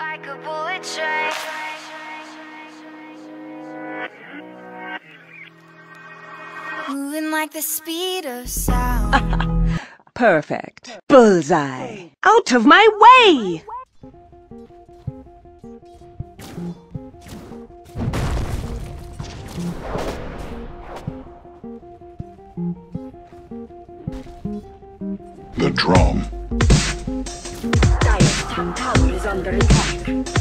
Like a bullet train. Moving like the speed of sound. Perfect. Bullseye. Out of my way! The drum from the recording.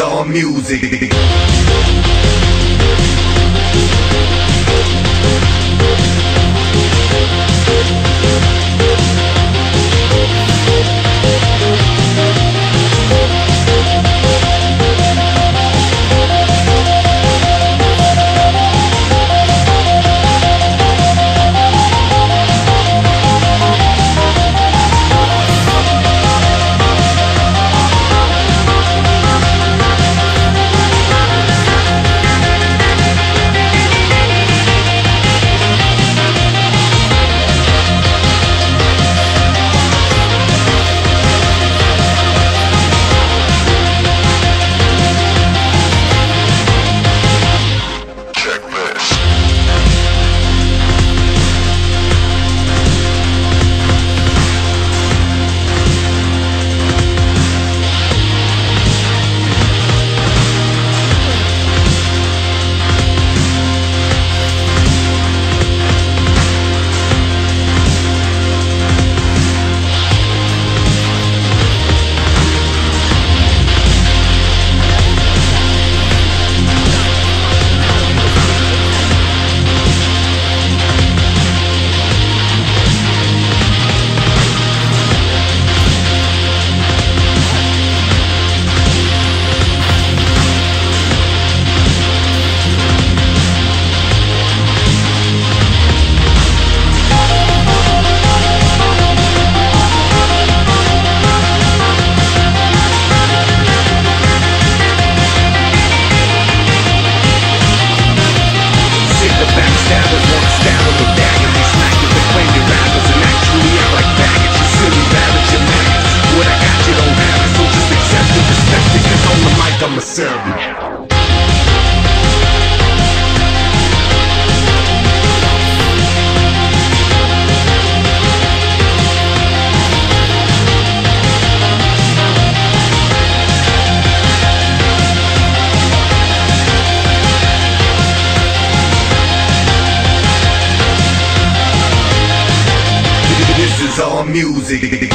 all music. all music.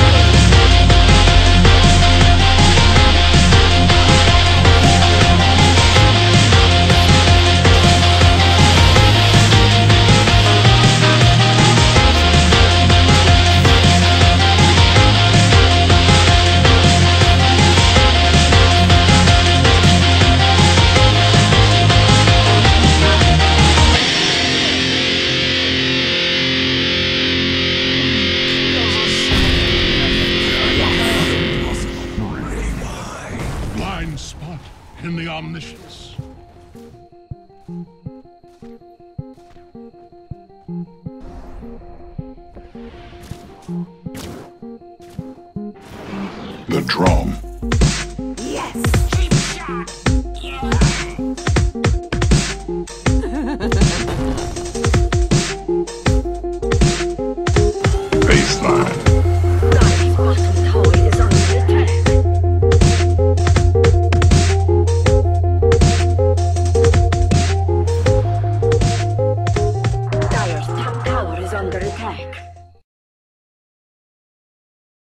In the omniscience. The drum